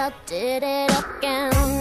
I did it again.